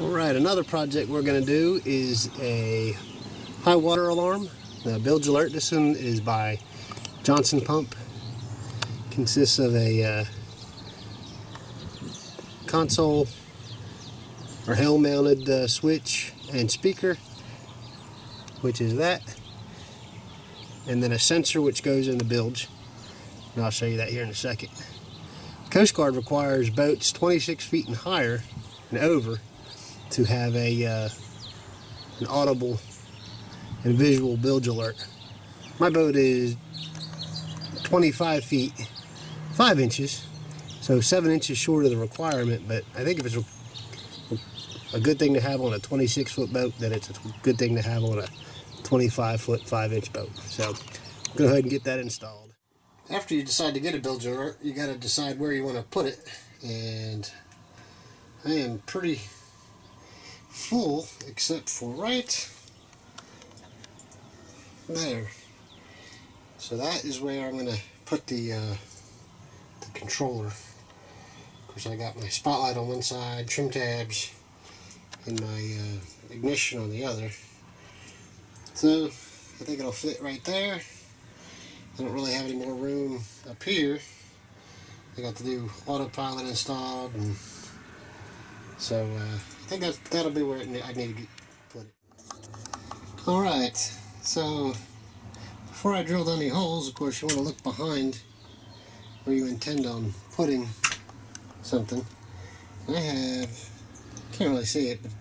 Alright, another project we're going to do is a high water alarm. The bilge alert, this one is by Johnson Pump. Consists of a uh, console or helm mounted uh, switch and speaker, which is that. And then a sensor which goes in the bilge. And I'll show you that here in a second. Coast Guard requires boats 26 feet and higher and over to have a uh, an audible and visual bilge alert. My boat is 25 feet 5 inches, so 7 inches short of the requirement, but I think if it's a, a good thing to have on a 26 foot boat, then it's a good thing to have on a 25 foot 5 inch boat. So go ahead and get that installed. After you decide to get a bilge alert, you got to decide where you want to put it, and I am pretty full except for right there. So that is where I'm going to put the, uh, the controller. Of course I got my spotlight on one side, trim tabs, and my uh, ignition on the other. So I think it'll fit right there. I don't really have any more room up here. I got to do autopilot installed and so uh, I think that, that'll be where I need to get, put it. Alright, so before I drill any holes, of course you want to look behind where you intend on putting something. I have, can't really see it, but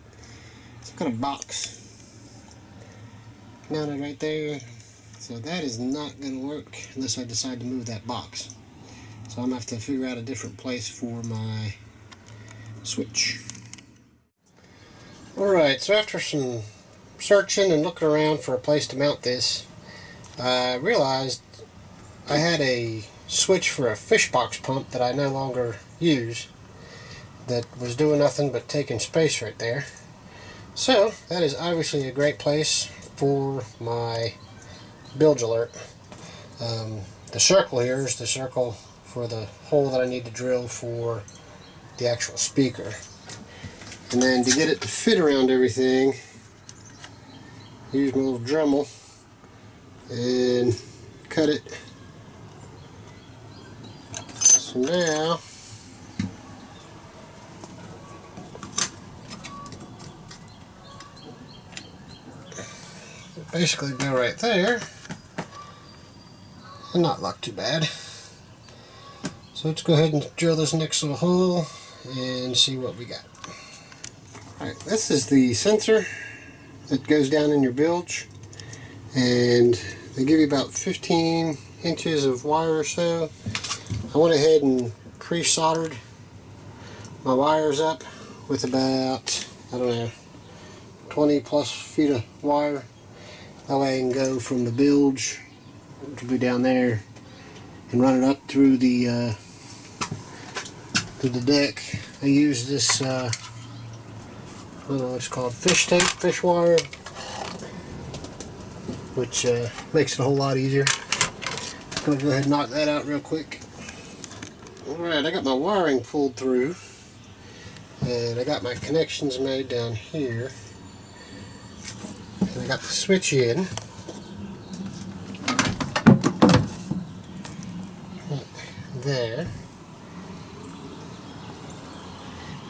some kind of box mounted right there. So that is not going to work unless I decide to move that box. So I'm going to have to figure out a different place for my switch. Alright, so after some searching and looking around for a place to mount this, I realized I had a switch for a fish box pump that I no longer use that was doing nothing but taking space right there. So, that is obviously a great place for my bilge alert. Um, the circle here is the circle for the hole that I need to drill for the actual speaker. And then to get it to fit around everything, use my little Dremel and cut it. So now, basically go right there and not look too bad. So let's go ahead and drill this next little hole and see what we got. Alright, this is the sensor that goes down in your bilge and they give you about 15 inches of wire or so. I went ahead and pre-soldered my wires up with about, I don't know, 20 plus feet of wire. That way I can go from the bilge, which will be down there, and run it up through the uh, through the deck. I use this uh, It's called, fish tape, fish wire, which uh, makes it a whole lot easier. I'm going to go ahead and knock that out real quick. Alright, I got my wiring pulled through, and I got my connections made down here. And I got the switch in. There.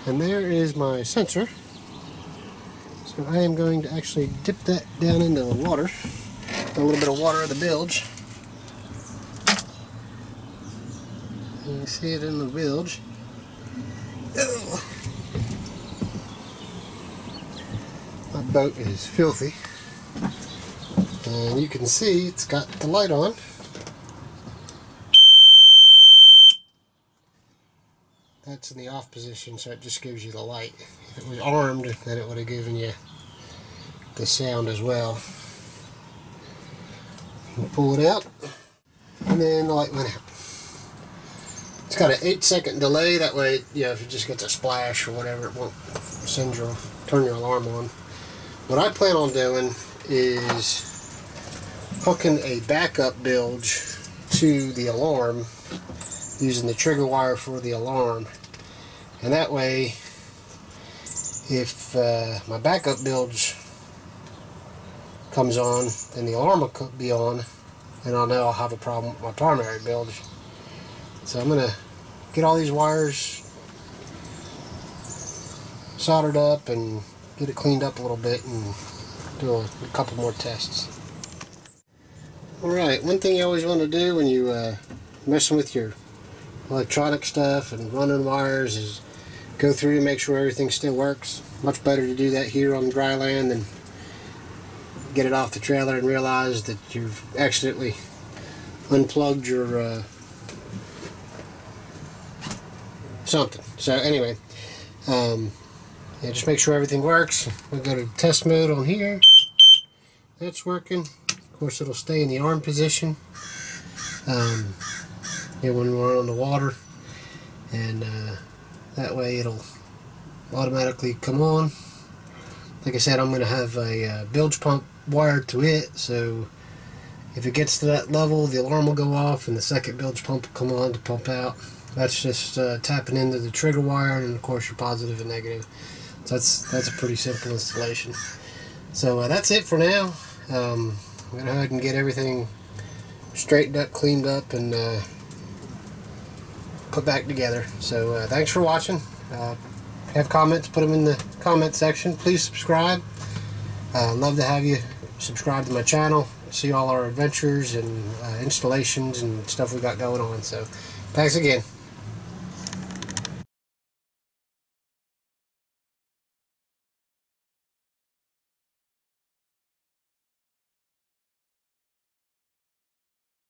And there is my sensor. So I am going to actually dip that down into the water. A little bit of water of the bilge. You see it in the bilge. Oh. My boat is filthy. And you can see it's got the light on. That's in the off position, so it just gives you the light. If it was armed, then it would have given you the sound as well. Pull it out, and then the light went out. It's got an 8 second delay, that way, yeah, if it just gets a splash or whatever, it won't send your, turn your alarm on. What I plan on doing is hooking a backup bilge to the alarm using the trigger wire for the alarm and that way if uh, my backup bilge comes on, then the alarm will be on, and I'll know I'll have a problem with my primary bilge. So I'm going to get all these wires soldered up and get it cleaned up a little bit and do a, a couple more tests. Alright, one thing you always want to do when you uh, messing with your electronic stuff and running wires is go through and make sure everything still works. Much better to do that here on dry land than get it off the trailer and realize that you've accidentally unplugged your uh, something. So anyway, um, yeah, just make sure everything works. We'll go to test mode on here. That's working. Of course, it'll stay in the arm position. Um, yeah, when we're on the water, and uh, that way it'll automatically come on. Like I said, I'm going to have a uh, bilge pump wired to it, so if it gets to that level, the alarm will go off and the second bilge pump will come on to pump out. That's just uh, tapping into the trigger wire and of course your positive and negative. So that's that's a pretty simple installation. So uh, that's it for now. Um, I'm going to go ahead and get everything straightened up, cleaned up, and uh, put back together. So uh, thanks for watching. Uh, have comments, put them in the comment section. Please subscribe. Uh, love to have you subscribe to my channel. See all our adventures and uh, installations and stuff we got going on. So thanks again.